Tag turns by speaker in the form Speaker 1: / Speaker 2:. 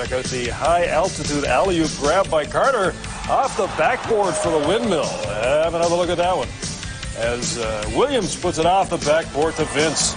Speaker 1: Check out the high altitude alley oop grab by Carter off the backboard for the windmill. Have another look at that one. As uh, Williams puts it off the backboard to Vince.